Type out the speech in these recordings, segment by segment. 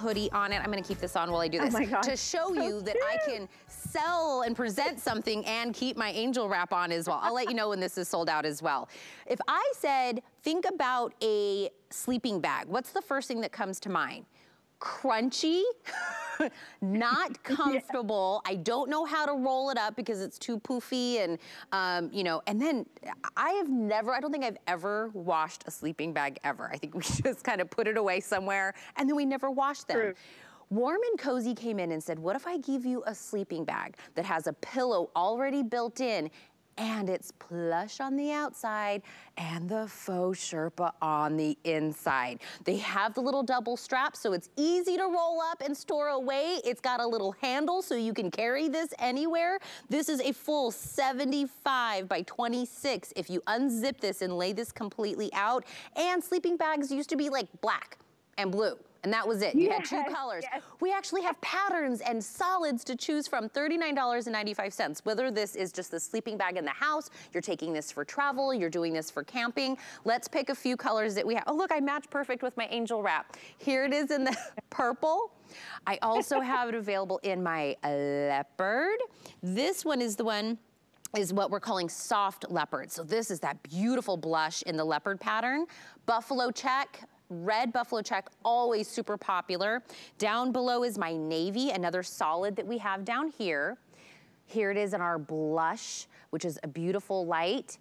hoodie on it. I'm gonna keep this on while I do Oh this. my gosh, to show so you that I can sell and present something and keep my angel wrap on as well. I'll let you know when this is sold out as well. If I said, think about a sleeping bag, what's the first thing that comes to mind? crunchy, not comfortable. Yeah. I don't know how to roll it up because it's too poofy and, um, you know, and then I have never, I don't think I've ever washed a sleeping bag ever. I think we just kind of put it away somewhere and then we never wash them. True. Warm and Cozy came in and said, what if I give you a sleeping bag that has a pillow already built in and it's plush on the outside and the faux Sherpa on the inside. They have the little double strap so it's easy to roll up and store away. It's got a little handle so you can carry this anywhere. This is a full 75 by 26 if you unzip this and lay this completely out. And sleeping bags used to be like black and blue and that was it. You yes, had two colors. Yes. We actually have patterns and solids to choose from, $39.95. Whether this is just the sleeping bag in the house, you're taking this for travel, you're doing this for camping. Let's pick a few colors that we have. Oh, look, I match perfect with my angel wrap. Here it is in the purple. I also have it available in my leopard. This one is the one is what we're calling soft leopard. So this is that beautiful blush in the leopard pattern. Buffalo check, red buffalo check, always super popular. Down below is my navy, another solid that we have down here. Here it is in our blush, which is a beautiful light.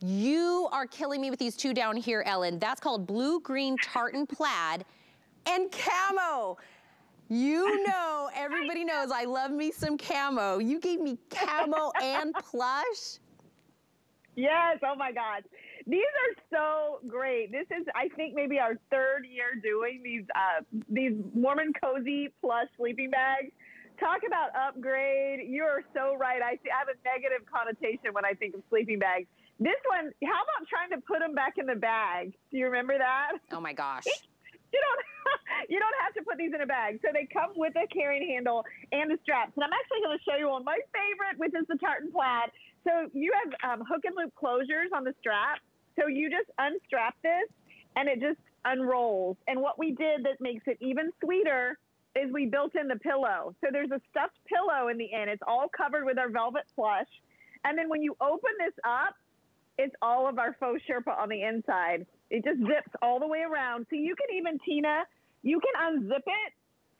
You are killing me with these two down here, Ellen. That's called blue, green, tartan plaid, and camo. You know, everybody knows I love me some camo. You gave me camo and plush. Yes, oh my God. These are so great. This is, I think, maybe our third year doing these uh, these warm and cozy plus sleeping bags. Talk about upgrade. You are so right. I, see, I have a negative connotation when I think of sleeping bags. This one, how about trying to put them back in the bag? Do you remember that? Oh my gosh. you don't you don't have to put these in a bag. So they come with a carrying handle and the straps. And I'm actually going to show you one my favorite, which is the tartan plaid. So you have um, hook and loop closures on the strap. So you just unstrap this and it just unrolls. And what we did that makes it even sweeter is we built in the pillow. So there's a stuffed pillow in the end. It's all covered with our velvet plush. And then when you open this up, it's all of our faux Sherpa on the inside. It just zips all the way around. So you can even, Tina, you can unzip it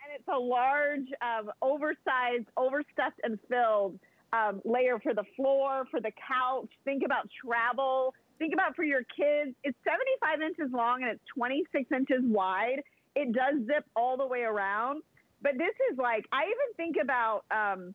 and it's a large, um, oversized, overstuffed and filled um, layer for the floor, for the couch. Think about travel. Think about for your kids. It's 75 inches long and it's 26 inches wide. It does zip all the way around. But this is like, I even think about um,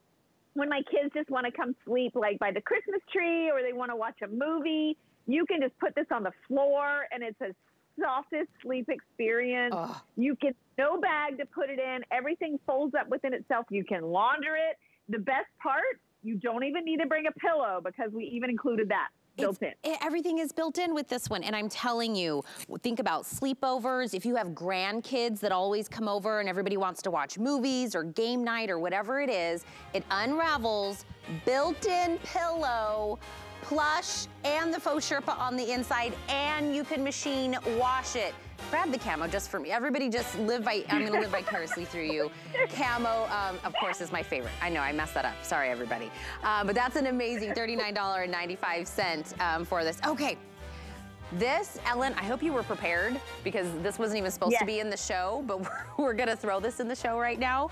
when my kids just want to come sleep like by the Christmas tree or they want to watch a movie. You can just put this on the floor and it's a softest sleep experience. Ugh. You can no bag to put it in. Everything folds up within itself. You can launder it. The best part, you don't even need to bring a pillow because we even included that built in. It, everything is built in with this one. And I'm telling you, think about sleepovers. If you have grandkids that always come over and everybody wants to watch movies or game night or whatever it is, it unravels, built-in pillow, plush, and the faux Sherpa on the inside, and you can machine wash it. Grab the camo just for me. Everybody just live by, I'm gonna live vicariously through you. Camo, um, of course, is my favorite. I know, I messed that up. Sorry, everybody. Uh, but that's an amazing $39.95 um, for this. Okay. This, Ellen, I hope you were prepared because this wasn't even supposed yes. to be in the show, but we're, we're gonna throw this in the show right now.